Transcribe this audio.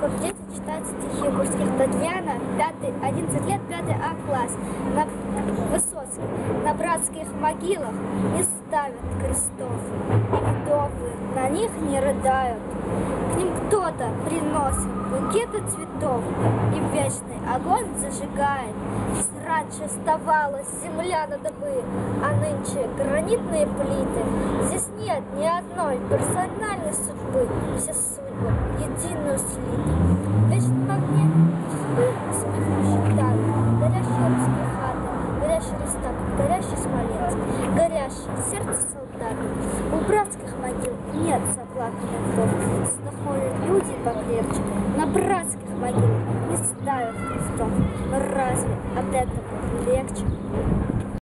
Егор, дети читают стихи Гурских Татьяна, 5, 11 лет, 5 А класс. На Высоцкий. На братских могилах не ставят крестов. И вдовы на них не рыдают. К ним кто-то приносит букеты цветов И вечный огонь зажигает. Раньше оставалась земля на добы, а нынче гранитные плиты. Здесь нет ни одной персональной судьбы, все сердце солдата. У братских могил нет заплаканных вдов, находят люди покрепче. На братских могилах не ставят крестов. Разве от этого легче?